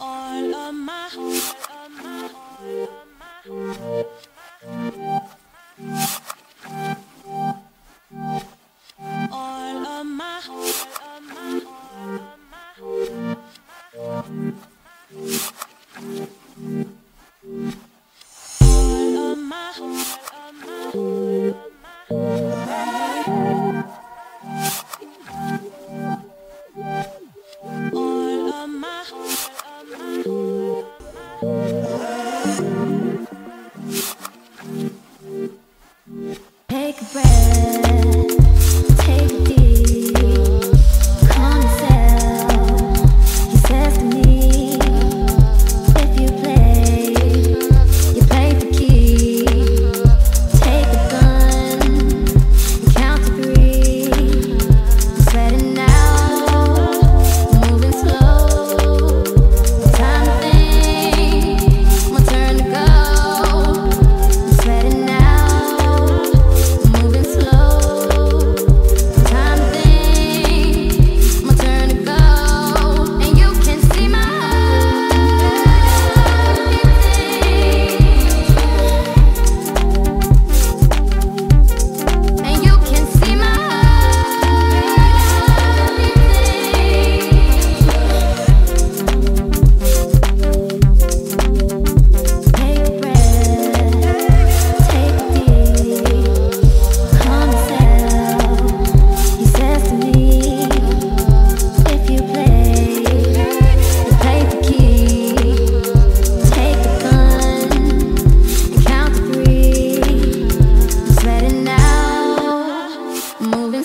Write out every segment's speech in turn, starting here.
all of my, all of my, all of my.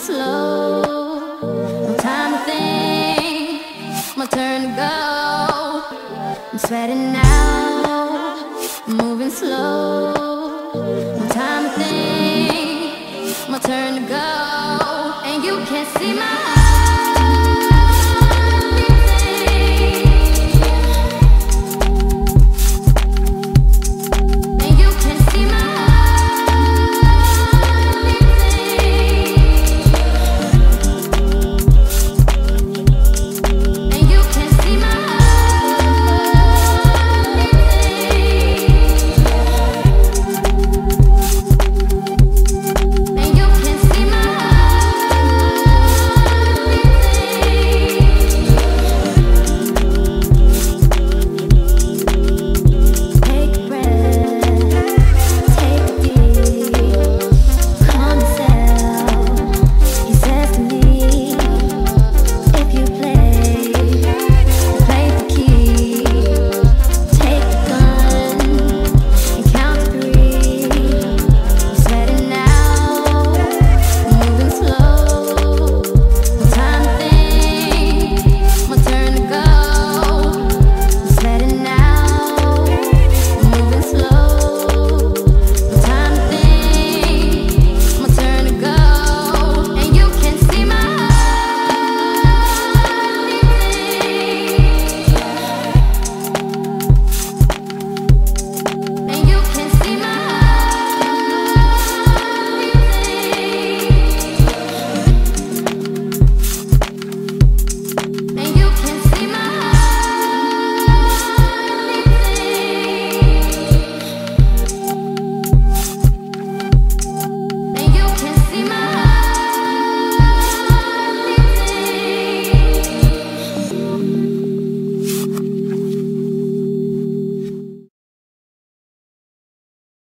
slow. No time to think, my turn to go. I'm sweating now, I'm moving slow. No time to think, my turn to go. And you can't see my